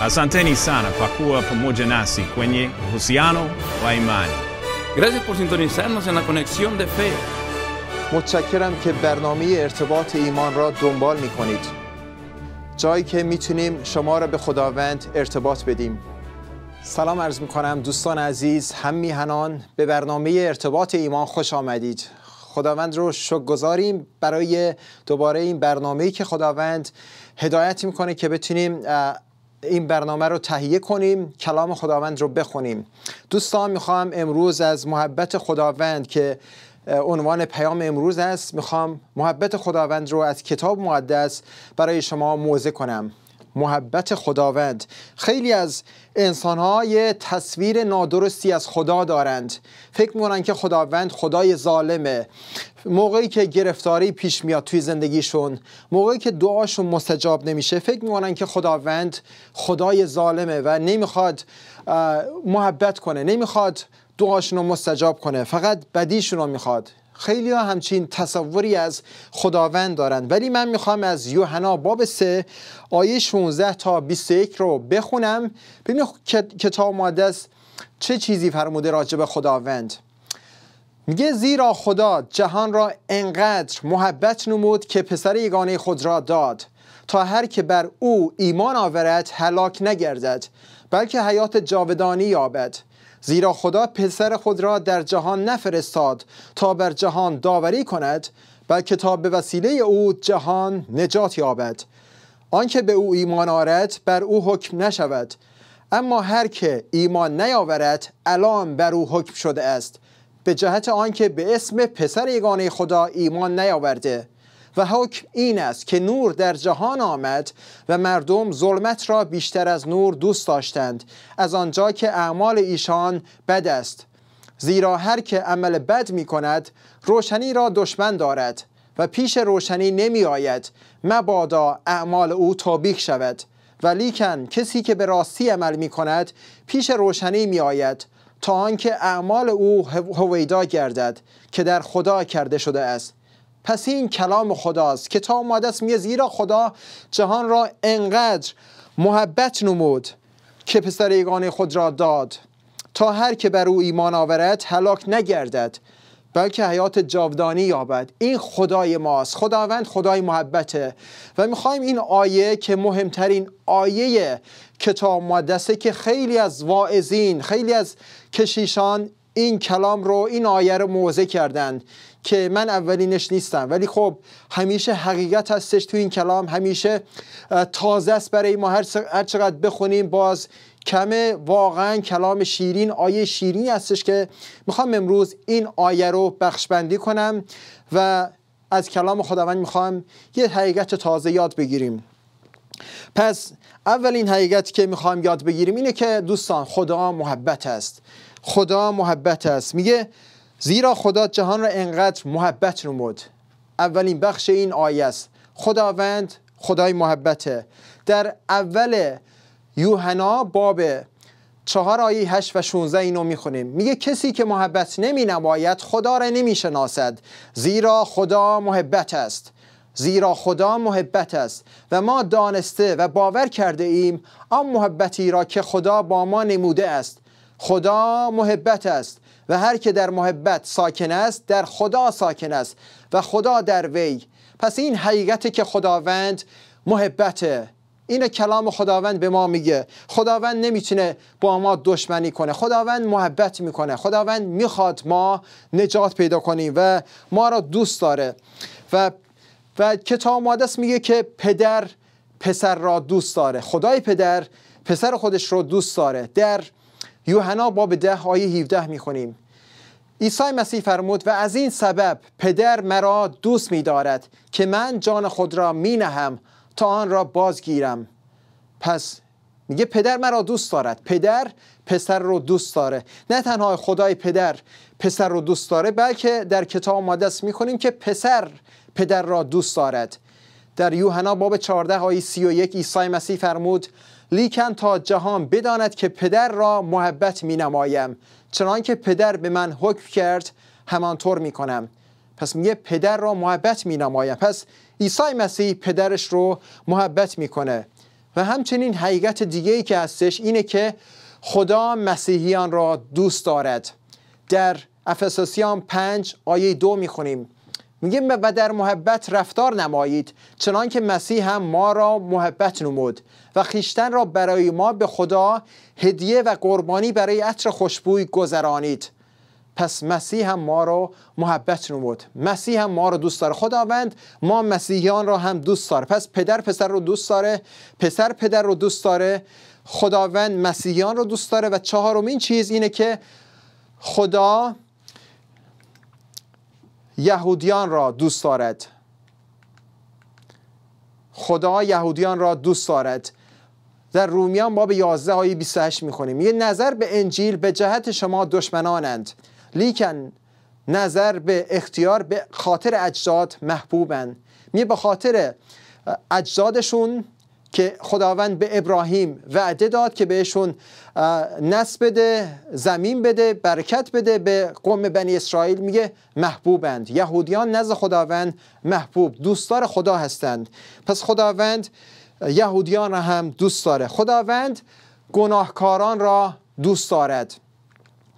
Asanteni sana kwa kuwa pamoja nasi kwenye uhusiano wa imani. Gracias por sintonizarnos en la conexión de fe. متشکرم که برنامه ارتباط ایمان را دنبال می کنید جایی که می‌تونیم شما را به خداوند ارتباط بدیم سلام عرض می کنم دوستان عزیز هم میهنان به برنامه ارتباط ایمان خوش آمدید خداوند رو شکر گذاریم برای دوباره این برنامه‌ای که خداوند هدایت می‌کنه که بتونیم این برنامه رو تهیه کنیم کلام خداوند رو بخونیم. دوستان می‌خوام امروز از محبت خداوند که عنوان پیام امروز است می‌خوام محبت خداوند رو از کتاب مقدس برای شما موضع کنم. محبت خداوند. خیلی از انسان تصویر نادرستی از خدا دارند. فکر می‌کنن که خداوند خدای ظالمه. موقعی که گرفتاری پیش میاد توی زندگیشون موقعی که دعاشون مستجاب نمیشه فکر می‌کنن که خداوند خدای ظالمه و نمی‌خواد محبت کنه نمی‌خواد دعاشون رو مستجاب کنه فقط بدیشون رو می‌خواد. خیلی ها همچین تصوری از خداوند دارند. ولی من می‌خوام از یوحنا باب 3 آیه 16 تا 21 رو بخونم. ببینید کتاب مقدس چه چیزی فرموده راجع به خداوند. میگه زیرا خدا جهان را انقدر محبت نمود که پسر یگانه خود را داد تا هر که بر او ایمان آورد هلاک نگردد بلکه حیات جاودانی یابد. زیرا خدا پسر خود را در جهان نفرستاد تا بر جهان داوری کند بلکه تا به وسیله او جهان نجات یابد. آنکه به او ایمان آرد بر او حکم نشود. اما هر که ایمان نیاورد الان بر او حکم شده است. به جهت آنکه به اسم پسر یگانه خدا ایمان نیاورده. و حکم این است که نور در جهان آمد و مردم ظلمت را بیشتر از نور دوست داشتند. از آنجا که اعمال ایشان بد است. زیرا هر که عمل بد می کند روشنی را دشمن دارد و پیش روشنی نمی آید مبادا اعمال او توبیک شود. ولیکن کسی که به راستی عمل می کند پیش روشنی می آید تا آنکه اعمال او هویدا گردد که در خدا کرده شده است. پس این کلام خداست کتاب مقدس میگه زیرا خدا جهان را انقدر محبت نمود که پسر یگانه خود را داد. تا هر که بر او ایمان آورد هلاک نگردد بلکه حیات جاودانی یابد. این خدای ماست. خداوند خدای محبته. و می‌خوایم این آیه که مهمترین آیه کتاب مقدسه که خیلی از واعظین خیلی از کشیشان این کلام رو این آیه رو موضع کردند که من اولینش نیستم. ولی خب همیشه حقیقت هستش تو این کلام. همیشه تازه است برای ما هر چقدر بخونیم. باز کمه واقعا کلام شیرین آیه شیرینی هستش که می‌خوام امروز این آیه رو بخش بندی کنم و از کلام خداوند می‌خوام یه حقیقت تازه یاد بگیریم. پس اولین حقیقت که می‌خوام یاد بگیریم اینه که دوستان خدا محبت است. خدا محبت است. میگه زیرا خدا جهان را انقدر محبت نمود. اولین بخش این آیه است. خداوند خدای محبته. در اول یوحنا باب چهار آیه هشت و 16 اینو می‌خونیم. میگه کسی که محبت نمی نماید خدا را نمی شناسد زیرا خدا محبت است. زیرا خدا محبت است. و ما دانسته و باور کرده ایم آن محبتی را که خدا با ما نموده است. خدا محبت است و هر که در محبت ساکن است در خدا ساکن است و خدا در وی. پس این حقیقت که خداوند محبته این کلام خداوند به ما میگه. خداوند نمی‌تونه با ما دشمنی کنه. خداوند محبت می‌کنه. خداوند می‌خواد ما نجات پیدا کنیم و ما را دوست داره. و و کتاب مقدس میگه که پدر پسر را دوست داره. خدای پدر پسر خودش رو دوست داره. در یوحنا باب ده آیه 17 می‌خونیم. عیسی مسیح فرمود و از این سبب پدر مرا دوست میدارد که من جان خود را می نهم تا آن را بازگیرم. پس میگه پدر مرا دوست دارد. پدر پسر رو دوست داره. نه تنها خدای پدر پسر رو دوست داره بلکه در کتاب مقدس می‌خونیم که پسر پدر را دوست دارد. در یوحنا باب 14 آیه 31 عیسی مسیح فرمود لیکن تا جهان بداند که پدر را محبت می نمایم چنان که پدر به من حکم کرد همانطور می کنم پس میگه پدر را محبت می نمایم پس عیسی مسیح پدرش رو محبت می‌کنه. و همچنین حقیقت دیگه ای که هستش اینه که خدا مسیحیان را دوست دارد. در افساسیان پنج آیه دو می‌خونیم. میگه و در محبت رفتار نمایید چنان که مسیح هم ما را محبت نمود و خیشتن را برای ما به خدا هدیه و قربانی برای عطر خوشبوی گذرانید. پس مسیح هم ما رو محبت نمود. مسیح هم ما رو دوست داره. خداوند ما مسیحیان را هم دوست داره. پس پدر پسر رو دوست داره پسر پدر رو دوست داره خداوند مسیحیان رو دوست داره و چهارمین چیز اینه که خدا یهودیان را دوست دارد. خدا یهودیان را دوست دارد. در رومیان باب 11 آیه 28 می‌خونیم. یه نظر به انجیل به جهت شما دشمنانند. لیکن نظر به اختیار به خاطر اجداد محبوبند. می به خاطر اجدادشون که خداوند به ابراهیم وعده داد که بهشون نسل بده زمین بده برکت بده. به قوم بنی اسرائیل میگه محبوبند. یهودیان نزد خداوند محبوب دوستدار خدا هستند. پس خداوند یهودیان را هم دوست داره. خداوند گناهکاران را دوست دارد.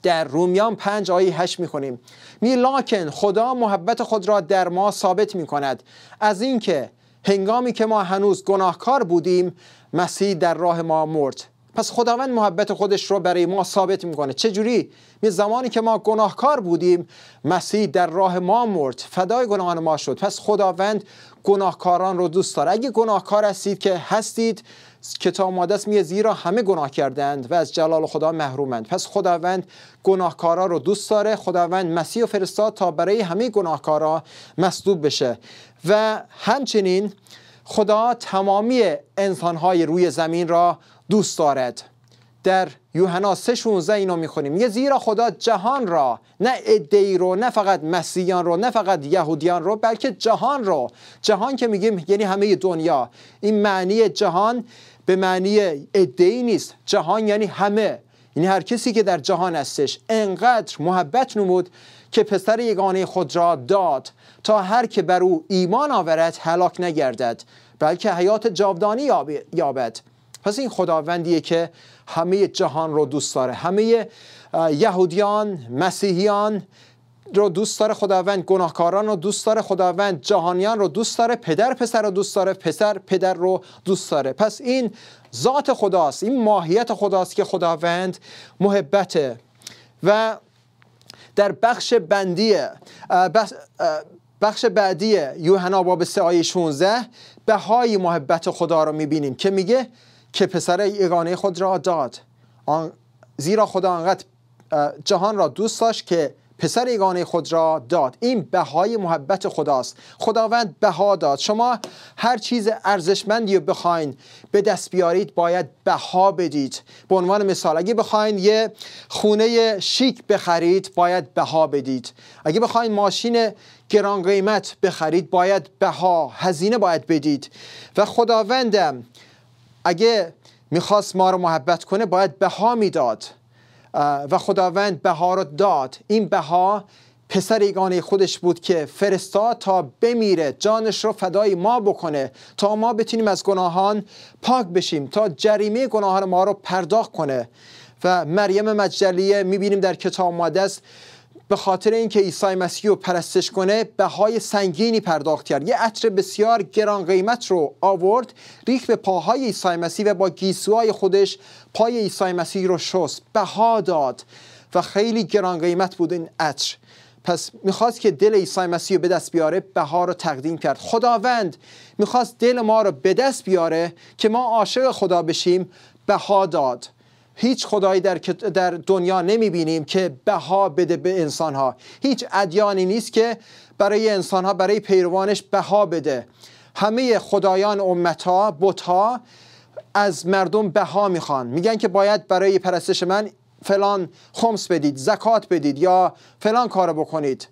در رومیان پنج آیه هشت می‌خونیم. می لاکن خدا محبت خود را در ما ثابت می کند از اینکه هنگامی که ما هنوز گناهکار بودیم مسیح در راه ما مرد. پس خداوند محبت خودش رو برای ما ثابت می‌کنه. چجوری؟ می زمانی که ما گناهکار بودیم مسیح در راه ما مرد. فدای گناهان ما شد. پس خداوند گناهکاران رو دوست داره. اگه گناهکار هستید که هستید کتاب مقدس میگه زیرا همه گناه کردند و از جلال خدا محرومند. پس خداوند گناهکارا رو دوست داره. خداوند مسیح و فرستاد تا برای همه گناهکارا مصلوب بشه. و همچنین خدا تمامی انسانهای روی زمین را دوست دارد. در یوحنا 3:16 اینو می‌خونیم. میگه زیرا خدا جهان را نه ادعی رو نه فقط مسیحیان رو نه فقط یهودیان رو بلکه جهان رو. جهان که میگیم یعنی همه دنیا. این معنی جهان به معنی ادعی نیست. جهان یعنی همه. یعنی هر کسی که در جهان هستش. انقدر محبت نمود که پسر یگانه خود را داد تا هر که بر او ایمان آورد هلاک نگردد بلکه حیات جاودانی یابد. پس این خداوندیه که همه جهان رو دوست داره. همه یهودیان مسیحیان رو دوست داره خداوند گناهکاران رو دوست داره خداوند جهانیان رو دوست داره پدر پسر رو دوست داره پسر پدر رو دوست داره. پس این ذات خداست این ماهیت خداست که خداوند محبته و در بخش بندی بخش بعدی یوحنا باب 3 آیه 16 بهای محبت خدا رو می‌بینیم که میگه که پسر یگانه خود را داد. زیرا خدا انقدر جهان را دوست داشت که پسر یگانه خود را داد. این بهای محبت خداست. خداوند بها داد. شما هر چیز ارزشمندی رو بخواین به دست بیارید باید بها بدید. به عنوان مثال اگه بخواین یه خونه شیک بخرید باید بها بدید. اگه بخواین ماشین گران قیمت بخرید باید بها هزینه باید بدید. و خداوندم اگه می‌خواست ما رو محبت کنه باید بها می‌داد. و خداوند بها رو داد. این بها پسر یگانه خودش بود که فرستاد تا بمیره جانش رو فدای ما بکنه تا ما بتونیم از گناهان پاک بشیم تا جریمه گناهان ما رو پرداخت کنه. و مریم مجدلیه می‌بینیم در کتاب مقدس به خاطر اینکه عیسی مسیح رو پرستش کنه بهای سنگینی پرداخت کرد. یه عطر بسیار گران قیمت رو آورد ریخ به پاهای عیسی مسیح و با گیسوهای خودش پای عیسی مسیح رو شست بها داد و خیلی گران قیمت بود این عطر. پس می‌خواست که دل عیسی مسیح رو به دست بیاره بها رو تقدیم کرد. خداوند می‌خواست دل ما رو به دست بیاره که ما عاشق خدا بشیم بها داد. هیچ خدایی در, در دنیا نمی بینیم که بها بده به انسان ها هیچ ادیانی نیست که برای انسان ها برای پیروانش بها بده. همه خدایان امت ها بت از مردم بها می‌خوان. میگن که باید برای پرستش من فلان خمس بدید زکات بدید یا فلان کارو بکنید.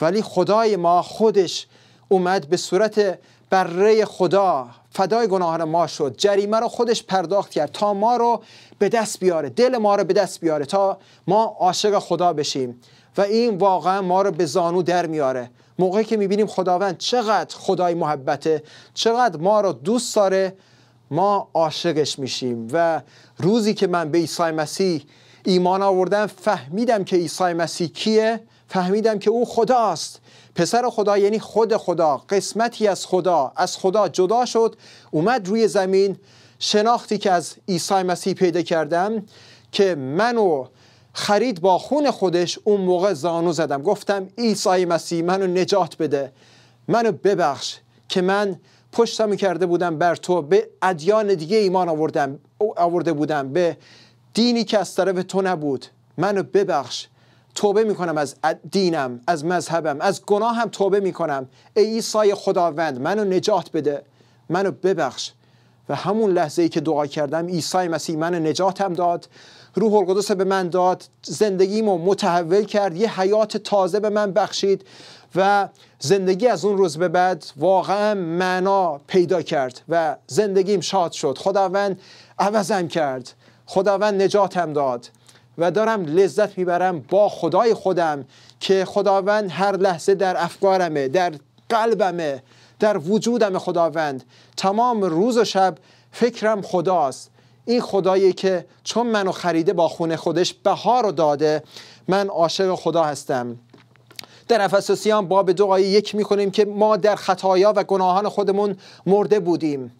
ولی خدای ما خودش اومد به صورت بره خدا فدای گناهان ما شد. جریمه رو خودش پرداخت کرد تا ما رو به دست بیاره. دل ما رو به دست بیاره تا ما عاشق خدا بشیم. و این واقعا ما رو به زانو در میاره. موقعی که می‌بینیم خداوند چقدر خدای محبته چقدر ما رو دوست داره ما عاشقش میشیم. و روزی که من به عیسی مسیح ایمان آوردم فهمیدم که عیسی مسیح کیه؟ فهمیدم که او خداست. پسر خدا یعنی خود خدا قسمتی از خدا از خدا جدا شد اومد روی زمین. شناختی که از عیسی مسیح پیدا کردم که منو خرید با خون خودش اون موقع زانو زدم. گفتم عیسی مسیح منو نجات بده منو ببخش که من پشتم کرده بودم بر تو به ادیان دیگه ایمان آوردم آورده بودم. به دینی که از طرف تو نبود منو ببخش توبه می‌کنم از دینم از مذهبم از گناهم توبه می‌کنم. ای عیسی خداوند منو نجات بده منو ببخش. و همون لحظه ای که دعا کردم عیسی مسیح منو نجاتم داد روح القدس به من داد زندگیمو متحول کرد یه حیات تازه به من بخشید و زندگی از اون روز به بعد واقعا معنا پیدا کرد و زندگیم شاد شد. خداوند عوضم کرد. خداوند نجاتم داد. و دارم لذت می‌برم با خدای خودم که خداوند هر لحظه در افکارمه در قلبمه در وجودم خداوند. تمام روز و شب فکرم خداست. این خدایی که چون منو خریده با خونه خودش بها رو داده من عاشق خدا هستم. در افسوسیان باب آیه یک می‌کنیم که ما در خطایا و گناهان خودمون مرده بودیم.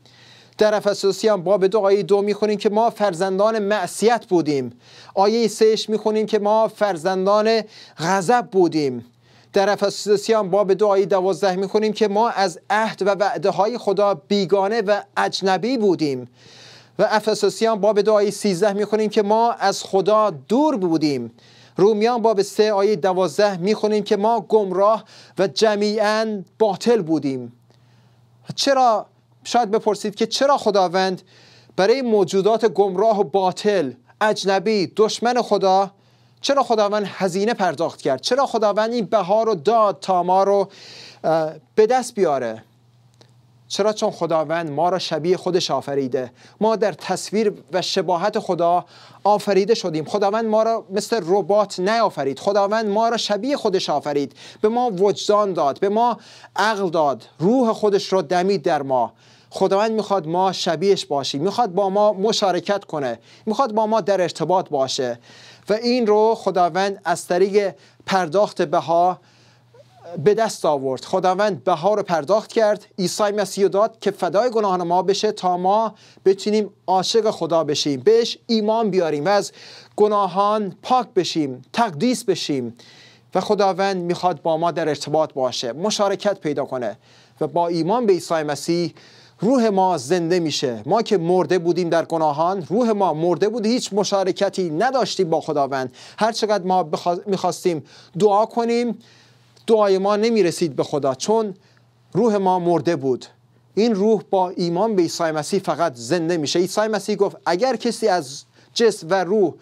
در افسوسیان باب دو آیه دو می‌خونیم که ما فرزندان معصیت بودیم. آیه سهش می‌خونیم که ما فرزندان غضب بودیم. در افسوسیان باب دو آیه دوازده می‌خونیم که ما از عهد و وعده های خدا بیگانه و اجنبی بودیم. و افسوسیان باب دو آیه سیزده می‌خونیم که ما از خدا دور بودیم. رومیان باب سه آیه دوازده می‌خونیم که ما گمراه و جمیعا باطل بودیم. چرا شاید بپرسید که چرا خداوند برای موجودات گمراه و باطل اجنبی دشمن خدا چرا خداوند هزینه پرداخت کرد؟ چرا خداوند این بهار رو داد تا ما رو به دست بیاره؟ چرا چون خداوند ما را شبیه خودش آفریده؟ ما در تصویر و شباهت خدا آفریده شدیم. خداوند ما را مثل ربات نیافرید. خداوند ما را شبیه خودش آفرید. به ما وجدان داد به ما عقل داد. روح خودش را دمید در ما. خداوند می‌خواد ما شبیهش باشیم. می‌خواد با ما مشارکت کنه. می‌خواد با ما در ارتباط باشه. و این رو خداوند از طریق پرداخت بها به دست آورد. خداوند بها رو پرداخت کرد. عیسی مسیح داد که فدای گناهان ما بشه تا ما بتونیم عاشق خدا بشیم. بهش ایمان بیاریم و از گناهان پاک بشیم تقدیس بشیم. و خداوند می‌خواد با ما در ارتباط باشه مشارکت پیدا کنه و با ایمان به عیسی مسیح روح ما زنده میشه. ما که مرده بودیم در گناهان روح ما مرده بود. هیچ مشارکتی نداشتیم با خداوند. هر چقدر ما می‌خواستیم دعا کنیم دعای ما نمی‌رسید به خدا چون روح ما مرده بود. این روح با ایمان به عیسی مسیح فقط زنده میشه. عیسی مسیح گفت اگر کسی از جسم و روح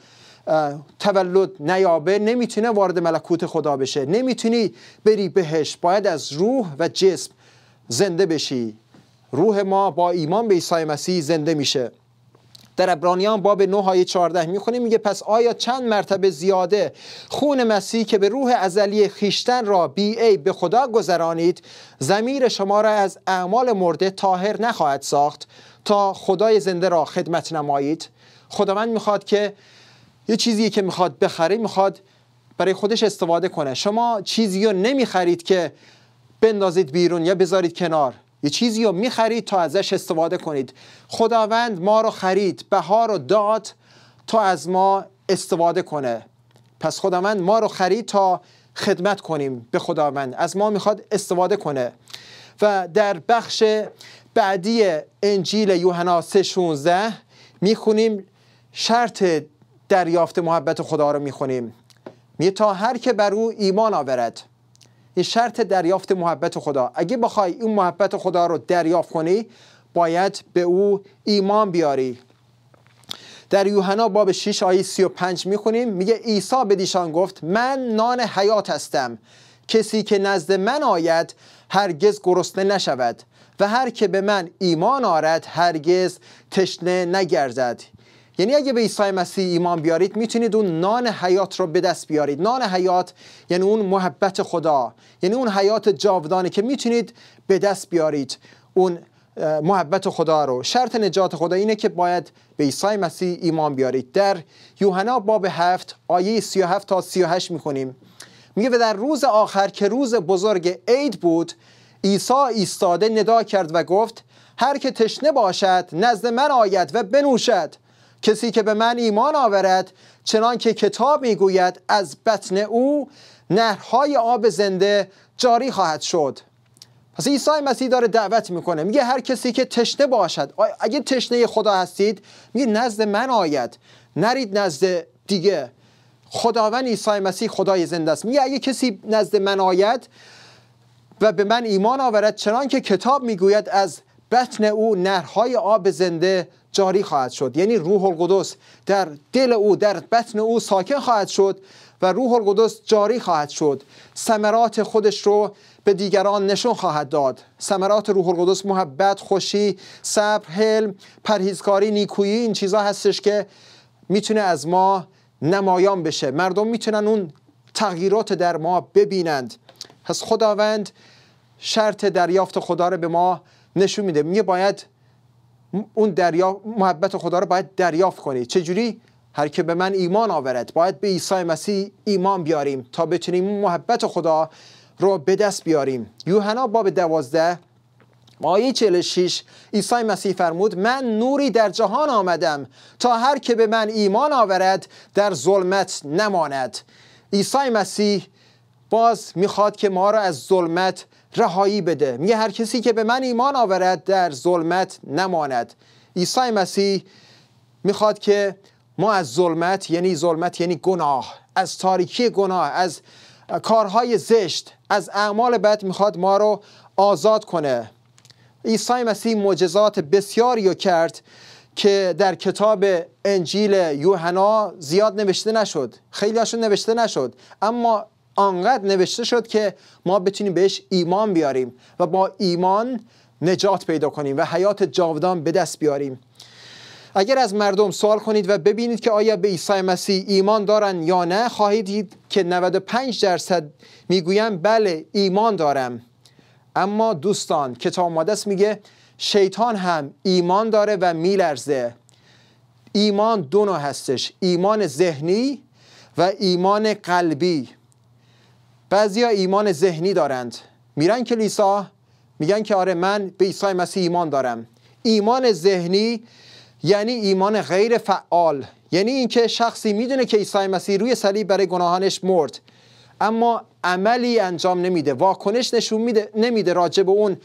تولد نیابه نمی‌تونه وارد ملکوت خدا بشه. نمی‌تونی بری بهش. باید از روح و جسم زنده بشی. روح ما با ایمان به عیسی مسیح زنده میشه. در ابرانیان باب 9 آیه 14 می‌خونیم میگه پس آیا چند مرتبه زیاده خون مسیح که به روح ازلی خیشتن را بی ای به خدا گذرانید زمیر شما را از اعمال مرده طاهر نخواهد ساخت تا خدای زنده را خدمت نمایید؟ خداوند می‌خواد که یه چیزی که می‌خواد بخره می‌خواد برای خودش استفاده کنه. شما چیزی رو نمی‌خرید که بندازید بیرون یا بذارید کنار. یه چیزی رو می‌خرید تا ازش استفاده کنید. خداوند ما رو خرید بها رو داد تا از ما استفاده کنه. پس خداوند ما رو خرید تا خدمت کنیم به خداوند. از ما می‌خواد استفاده کنه. و در بخش بعدی انجیل یوحنا 3:16 می‌خونیم شرط دریافت محبت خدا رو می‌خونیم. می تا هر که بر او ایمان آورد. این شرط دریافت محبت خدا. اگه بخوای این محبت خدا رو دریافت کنی باید به او ایمان بیاری. در یوحنا باب 6 آیه 35 می‌خونیم. میگه عیسی به دیشان گفت من نان حیات هستم. کسی که نزد من آید هرگز گرسنه نشود. و هر که به من ایمان آرد هرگز تشنه نگردد. یعنی اگه به عیسی مسیح ایمان بیارید می‌تونید اون نان حیات رو به دست بیارید. نان حیات یعنی اون محبت خدا یعنی اون حیات جاودانه که می‌تونید به دست بیارید. اون محبت خدا رو. شرط نجات خدا اینه که باید به عیسی مسیح ایمان بیارید. در یوحنا باب هفت آیه 37 تا 38 می‌خونیم. میگه و در روز آخر که روز بزرگ عید بود عیسی ایستاده ندا کرد و گفت هر که تشنه باشد نزد من آید و بنوشد. کسی که به من ایمان آورد چنان که کتاب می‌گوید از بطن او نهرهای آب زنده جاری خواهد شد. پس عیسی مسیح داره دعوت می‌کنه. میگه هر کسی که تشنه باشد اگه تشنه خدا هستید میگه نزد من آید. نرید نزد دیگه. خداوند عیسی مسیح خدای زنده است. میگه اگه کسی نزد من آید و به من ایمان آورد چنان که کتاب می‌گوید از بطن او نهرهای آب زنده جاری خواهد شد. یعنی روح القدس در دل او در بطن او ساکن خواهد شد و روح القدس جاری خواهد شد. ثمرات خودش رو به دیگران نشون خواهد داد. ثمرات روح القدس محبت خوشی صبر حلم پرهیزکاری نیکویی این چیزها هستش که می‌تونه از ما نمایان بشه. مردم می‌تونن اون تغییرات در ما ببینند. پس خداوند شرط دریافت خدا رو به ما نشون میده. میگه باید اون دریافت محبت خدا رو باید دریافت کنید چجوری؟ هر که به من ایمان آورد باید به عیسی مسیح ایمان بیاریم تا بتونیم محبت خدا رو به دست بیاریم. یوحنا باب دوازده آیه 46 عیسی مسیح فرمود من نوری در جهان آمدم تا هر که به من ایمان آورد در ظلمت نماند. عیسی مسیح باز می‌خواد که ما را از ظلمت رهایی بده. میگه هر کسی که به من ایمان آورد در ظلمت نماند. عیسی مسیح می‌خواد که ما از ظلمت یعنی ظلمت یعنی گناه از تاریکی گناه از کارهای زشت از اعمال بد می‌خواد ما رو آزاد کنه. عیسی مسیح معجزات بسیاری رو کرد که در کتاب انجیل یوحنا زیاد نوشته نشد. خیلی هاشون نوشته نشد. اما آنقدر نوشته شد که ما بتونیم بهش ایمان بیاریم و با ایمان نجات پیدا کنیم و حیات جاودان به دست بیاریم. اگر از مردم سوال کنید و ببینید که آیا به عیسی مسیح ایمان دارن یا نه خواهید دید که 95 درصد می‌گویم بله ایمان دارم. اما دوستان کتاب مقدس میگه شیطان هم ایمان داره و میلرزه. ایمان دو نوع هستش ایمان ذهنی و ایمان قلبی. بعضیا ایمان ذهنی دارند. میرن کلیسا میگن که آره من به عیسی مسیح ایمان دارم. ایمان ذهنی یعنی ایمان غیر فعال. یعنی اینکه شخصی می‌دونه که عیسی مسیح روی صلیب برای گناهانش مرد. اما عملی انجام نمیده واکنش نشون میده نمیده راجع به اون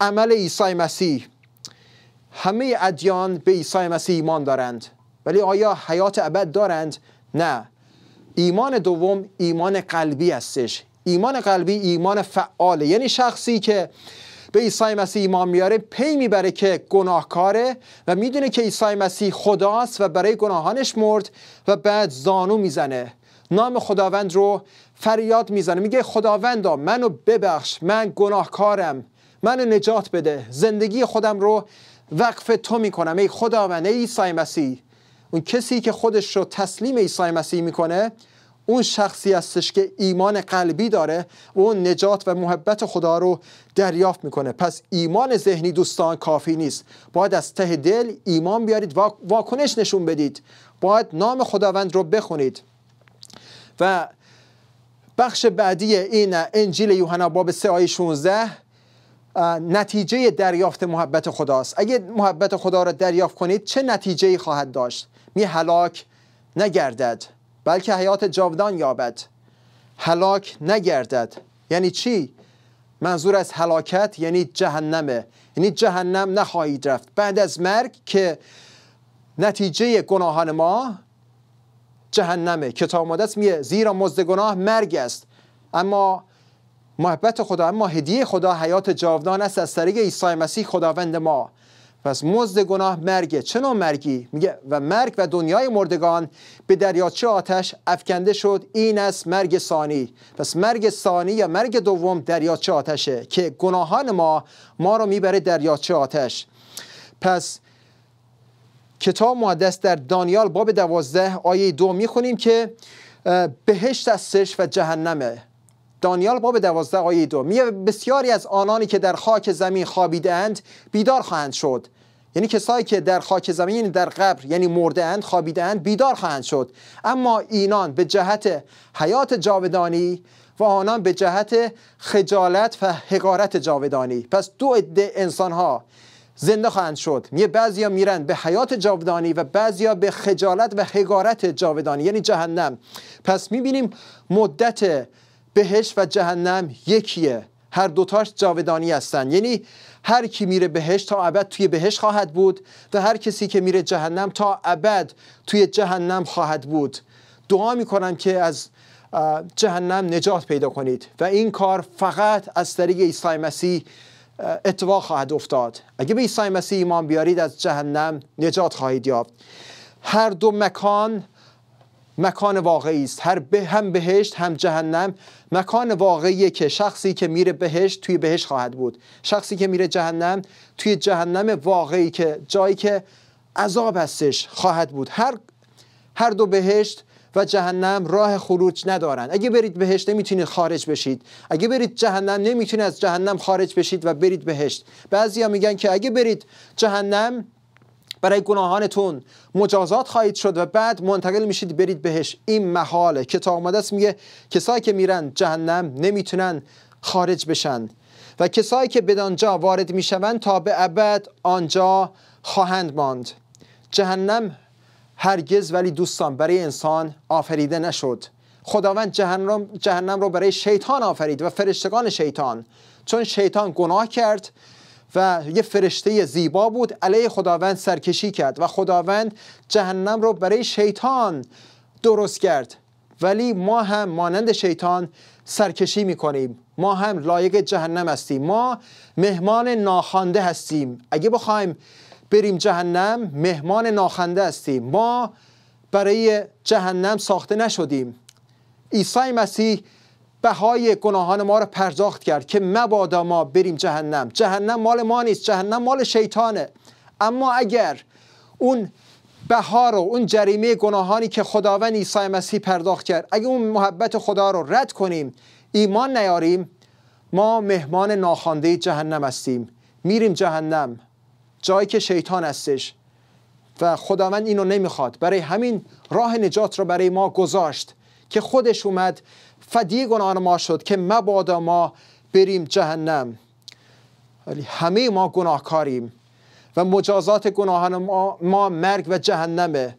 عمل عیسی مسیح. همه ادیان به عیسی مسیح ایمان دارند. ولی آیا حیات ابد دارند؟ نه. ایمان دوم ایمان قلبی هستش. ایمان قلبی ایمان فعاله. یعنی شخصی که به عیسی مسیح ایمان میاره پی می‌بره که گناهکاره و می‌دونه که عیسی مسیح خداست و برای گناهانش مرد و بعد زانو می‌زنه. نام خداوند رو فریاد می‌زنه. میگه خداوندا منو ببخش من گناهکارم. منو نجات بده. زندگی خودم رو وقف تو می‌کنم. ای خداوند ای عیسی مسیح. اون کسی که خودش رو تسلیم عیسی مسیح می‌کنه اون شخصی هستش که ایمان قلبی داره و اون نجات و محبت خدا رو دریافت می‌کنه. پس ایمان ذهنی دوستان کافی نیست. باید از ته دل ایمان بیارید و واکنش نشون بدید. باید نام خداوند رو بخونید. و بخش بعدی این انجیل یوحنا باب 3 آیه 16 نتیجه دریافت محبت خداست. اگه محبت خدا را دریافت کنید چه نتیجه خواهد داشت؟ می هلاک نگردد. بلکه حیات جاودان یابد. هلاک نگردد. یعنی چی؟ منظور از هلاکت یعنی جهنمه. یعنی جهنم نخواهید رفت. بعد از مرگ که نتیجه گناهان ما جهنمه. کتاب مقدس میگه زیرا مزد گناه مرگ است. اما محبت خدا اما هدیه خدا حیات جاودان است از طریق عیسی مسیح خداوند ما. پس مزد گناه مرگه چه نوع مرگی؟ میگه و مرگ و دنیای مردگان به دریاچه آتش افکنده شد. این است مرگ ثانی. پس مرگ ثانی یا مرگ دوم دریاچه آتشه که گناهان ما ما رو می‌بره دریاچه آتش. پس کتاب مقدس در دانیال باب دوازده آیه دو می‌خونیم که بهشت هستش و جهنمه. دانیال باب دوازده آیه دو میگه بسیاری از آنانی که در خاک زمین خوابیدند بیدار خواهند شد. یعنی کسایی که در خاک زمین در قبر یعنی مرده اند خوابیده اند بیدار خواهند شد. اما اینان به جهت حیات جاودانی و آنان به جهت خجالت و حقارت جاودانی. پس دو عده انسان ها زنده خواهند شد. یه بعضیا میرن به حیات جاودانی و بعضیا به خجالت و حقارت جاودانی یعنی جهنم. پس می‌بینیم مدت بهش و جهنم یکیه. هر دوتاش جاودانی هستن. یعنی هر کی میره بهش تا ابد توی بهش خواهد بود و هر کسی که میره جهنم تا ابد توی جهنم خواهد بود. دعا می‌کنم که از جهنم نجات پیدا کنید و این کار فقط از طریق عیسی مسیح اتفاق خواهد افتاد. اگه به عیسی مسیح ایمان بیارید از جهنم نجات خواهید یافت. هر دو مکان مکان واقعی است. هر به هم بهشت هم جهنم. مکان واقعیه که شخصی که میره بهشت توی بهشت خواهد بود. شخصی که میره جهنم توی جهنم واقعی که جایی که عذاب هستش خواهد بود. هر هر دو بهشت و جهنم راه خروج ندارن. اگه برید بهشت نمی‌تونید خارج بشید. اگه برید جهنم نمی‌تونید از جهنم خارج بشید و برید بهشت. بعضیا میگن که اگه برید جهنم برای گناهانتون مجازات خواهید شد و بعد منتقل میشید برید بهش. این محاله. کتاب مقدس میگه کسایی که میرن جهنم نمی‌تونن خارج بشن و کسایی که بدانجا وارد می‌شوند تا به ابد آنجا خواهند ماند. جهنم هرگز ولی دوستان برای انسان آفریده نشد. خداوند جهنم, جهنم رو برای شیطان آفرید و فرشتگان شیطان. چون شیطان گناه کرد و یه فرشته زیبا بود. علیه خداوند سرکشی کرد و خداوند جهنم رو برای شیطان درست کرد. ولی ما هم مانند شیطان سرکشی می‌کنیم. ما هم لایق جهنم هستیم. ما مهمان ناخوانده هستیم. اگه بخوایم بریم جهنم مهمان ناخنده هستیم. ما برای جهنم ساخته نشدیم. عیسی مسیح بهای گناهان ما رو پرداخت کرد که مبادا ما بریم جهنم. جهنم مال ما نیست جهنم مال شیطانه. اما اگر اون بها رو اون جریمه گناهانی که خداوند عیسی مسیح پرداخت کرد اگر اون محبت خدا رو رد کنیم ایمان نیاریم ما مهمان ناخوانده جهنم هستیم. میریم جهنم جایی که شیطان هستش. و خداوند اینو نمی‌خواد. برای همین راه نجات رو برای ما گذاشت که خودش اومد فدیه گناهان ما شد که مبادا ما بریم جهنم. ولی همه ما گناهکاریم و مجازات گناهان ما, ما مرگ و جهنمه.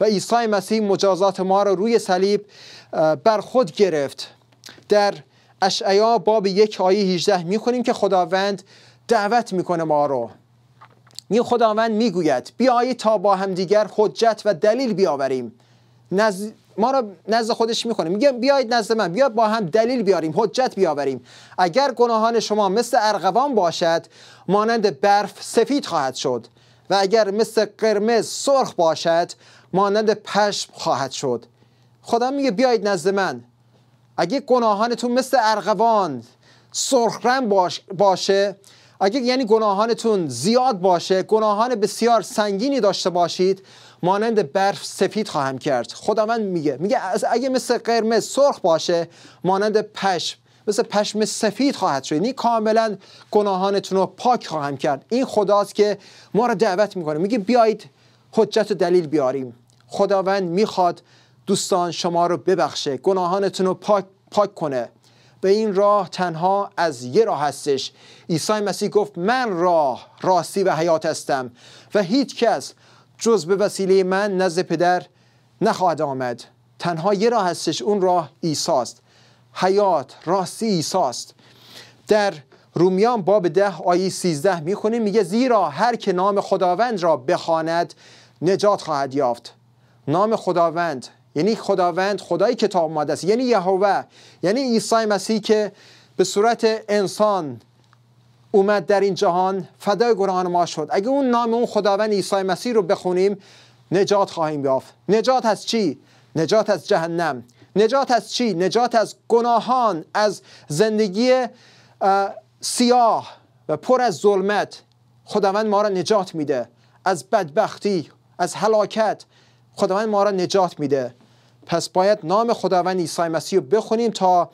و عیسی مسیح مجازات ما رو روی صلیب بر خود گرفت. در اشعیا باب یک آیه 18 می‌خونیم که خداوند دعوت می‌کنه ما رو. می خداوند می‌گوید بیایید تا با همدیگر حجت و دلیل بیاوریم. نزد ما را نزد خودش می‌کنه. میگه بیایید نزد من بیاد با هم دلیل بیاریم حجت بیاوریم. اگر گناهان شما مثل ارغوان باشد مانند برف سفید خواهد شد. و اگر مثل قرمز سرخ باشد مانند پشم خواهد شد. خدا میگه بیایید نزد من. اگه گناهانتون مثل ارغوان سرخ رنگ باش باشه اگه یعنی گناهانتون زیاد باشه گناهان بسیار سنگینی داشته باشید مانند برف سفید خواهم کرد. خداوند میگه میگه اگه مثل قرمز سرخ باشه مانند پشم مثل پشم سفید خواهد شد. یعنی کاملا گناهانتون رو پاک خواهم کرد. این خداست که ما رو دعوت می‌کنه. میگه بیایید حجت و دلیل بیاریم. خداوند می‌خواد دوستان شما رو ببخشه گناهانتون رو پاک, پاک کنه. به این راه تنها از یه راه هستش. عیسی مسیح گفت من راه راستی و حیات هستم. و هیچ کس جز به وسیله من نزد پدر نخواهد آمد. تنها یه راه هستش اون راه ایساست حیات راستی ایساست در رومیان باب ده آیه 13 می‌خونیم میگه زیرا هر که نام خداوند را بخواند نجات خواهد یافت. نام خداوند یعنی خداوند خدای کتاب مقدس یعنی یهوه یعنی عیسی مسیح که به صورت انسان اومد در این جهان فدای گناهان ما شد. اگه اون نام اون خداوند عیسی مسیح رو بخونیم نجات خواهیم یافت. نجات از چی؟ نجات از جهنم. نجات از چی؟ نجات از گناهان از زندگی سیاه و پر از ظلمت. خداوند ما را نجات میده. از بدبختی از هلاکت خداوند ما را نجات میده. پس باید نام خداوند عیسی مسیح رو بخونیم تا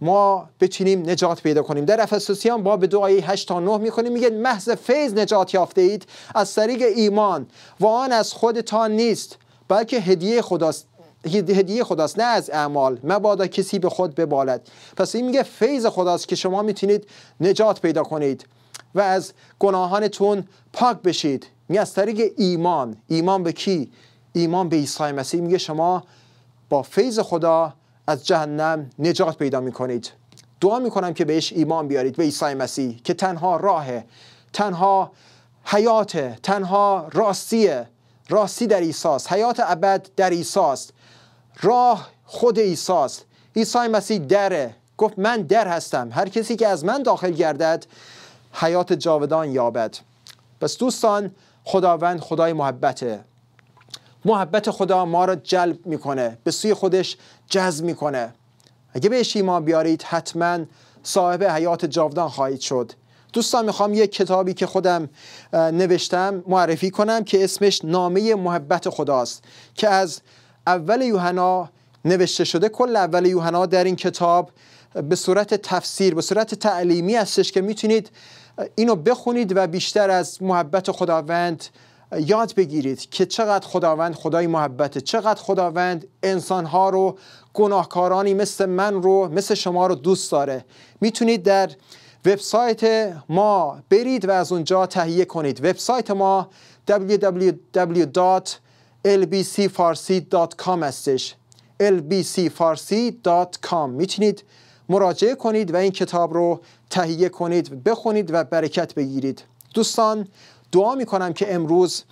ما بتونیم نجات پیدا کنیم. در افسوسیان با به دعای 8 تا 9 می‌کنیم میگه محض فیض نجات یافته اید از طریق ایمان و آن از خودتان نیست بلکه هدیه خداست. هدیه خداست نه از اعمال. مبادا کسی به خود ببالد. پس این میگه فیض خداست که شما می‌تونید نجات پیدا کنید و از گناهانتون پاک بشید. میگه از طریق ایمان. ایمان به کی؟ ایمان به عیسی مسیح. میگه شما با فیض خدا از جهنم نجات پیدا می‌کنید. دعا می‌کنم که بهش ایمان بیارید به عیسی مسیح که تنها راهه تنها حیاته تنها راستیه. راستی در ایساست حیات ابد در ایساست راه خود ایساست عیسی مسیح دره. گفت من در هستم. هر کسی که از من داخل گردد حیات جاودان یابد. پس دوستان خداوند خدای محبته. محبت خدا ما را جلب می‌کنه. به سوی خودش جذب می‌کنه. اگه بهش ایمان بیارید حتما صاحب حیات جاودان خواهید شد. دوستان می‌خوام یک کتابی که خودم نوشتم معرفی کنم که اسمش نامه محبت خداست که از اول یوحنا نوشته شده. کل اول یوحنا در این کتاب به صورت تفسیر به صورت تعلیمی هستش که می‌تونید اینو بخونید و بیشتر از محبت خداوند یاد بگیرید که چقدر خداوند خدای محبته چقدر خداوند انسانها رو گناهکارانی مثل من رو مثل شما رو دوست داره. می‌تونید در وبسایت ما برید و از اونجا تهیه کنید. وبسایت ما www.lbcfarsi.com هستش. lbcfarsi.com می‌تونید مراجعه کنید و این کتاب رو تهیه کنید بخونید و برکت بگیرید. دوستان دعا می‌کنم که امروز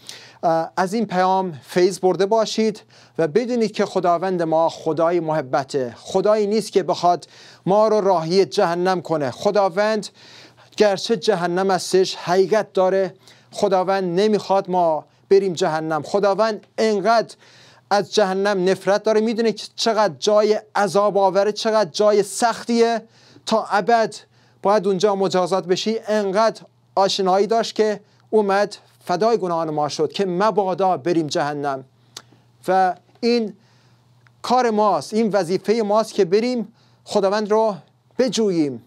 از این پیام فیض برده باشید و بدونید که خداوند ما خدای محبته. خدایی نیست که بخواد ما رو راهی جهنم کنه. خداوند گرچه جهنم هستش حقیقت داره خداوند نمی‌خواد ما بریم جهنم. خداوند انقدر از جهنم نفرت داره می‌دونه که چقدر جای عذاب آوره چقدر جای سختیه. تا ابد باید اونجا مجازات بشی. انقدر آشنایی داشت که اومد فدای گناهان ما شد که مبادا بریم جهنم. و این کار ماست این وظیفه ماست که بریم خداوند رو بجوییم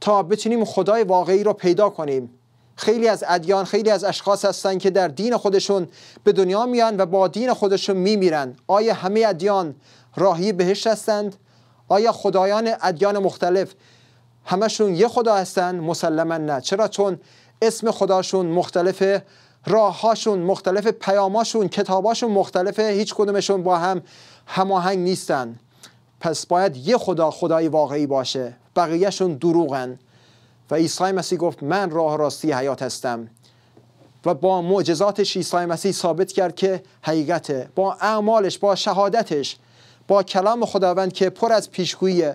تا بتونیم خدای واقعی رو پیدا کنیم. خیلی از ادیان خیلی از اشخاص هستن که در دین خودشون به دنیا میان و با دین خودشون میمیرن. آیا همه ادیان راهی بهشت هستند؟ آیا خدایان ادیان مختلف همشون یه خدا هستند مسلما نه. چرا؟ چون اسم خداشون مختلفه راههاشون مختلف پیاماشون کتاباشون مختلفه هیچ کدومشون با هم هماهنگ نیستن. پس باید یه خدا خدای واقعی باشه. بقیهشون دروغن. و عیسی مسیح گفت من راه راستی حیات هستم. و با معجزاتش عیسی مسیح ثابت کرد که حقیقته. با اعمالش با شهادتش با کلام خداوند که پر از پیشگویی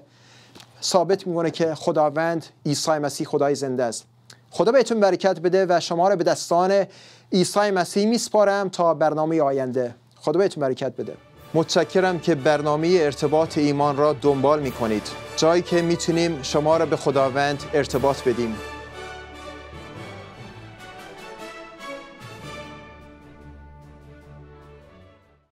ثابت می‌کنه که خداوند عیسی مسیح خدای زنده است. خدا بهتون برکت بده و شما رو به دستان عیسی مسیح میسپارم تا برنامه آینده. خدا بهتون برکت بده. متشکرم که برنامه ارتباط ایمان را دنبال می کنید جایی که می‌تونیم شما را به خداوند ارتباط بدیم.